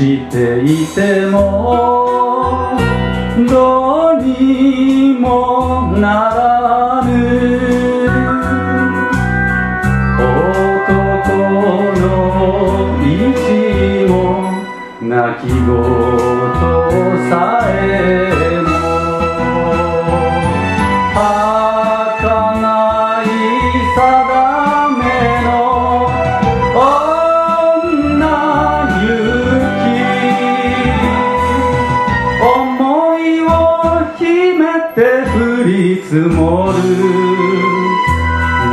てもどうにもならぬ。男の意地も泣き言さえも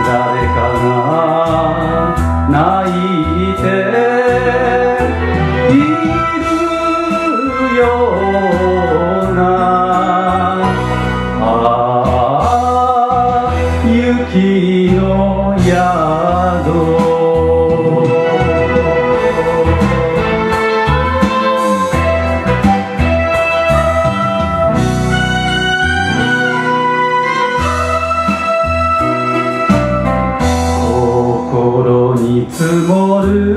誰かが泣いているようなああ雪の宿積もる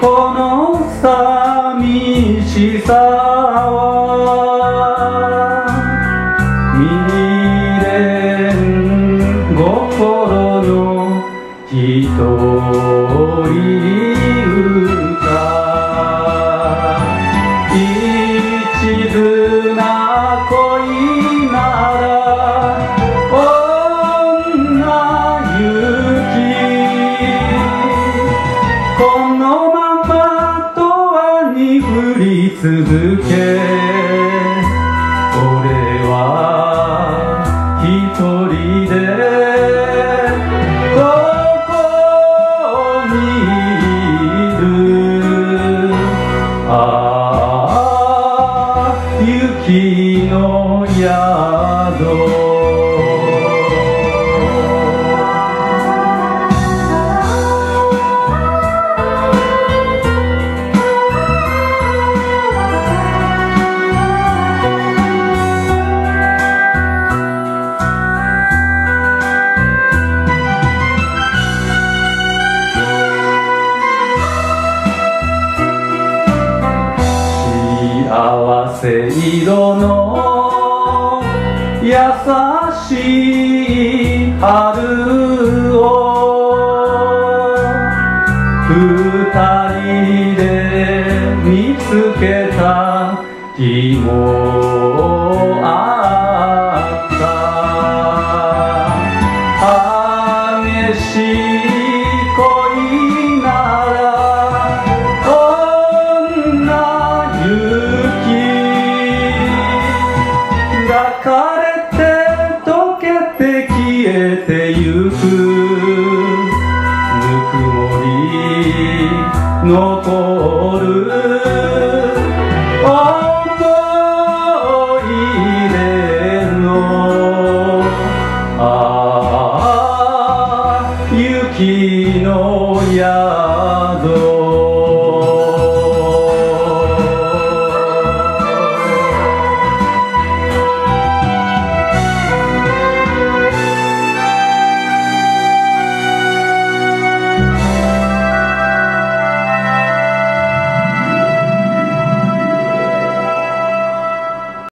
この寂しさは未練心の一人幸せ色の優しい春を二人で見つけた日もあった。激しいれて溶けて消えてゆく。ぬくもり残る。思い出のああ雪の宿。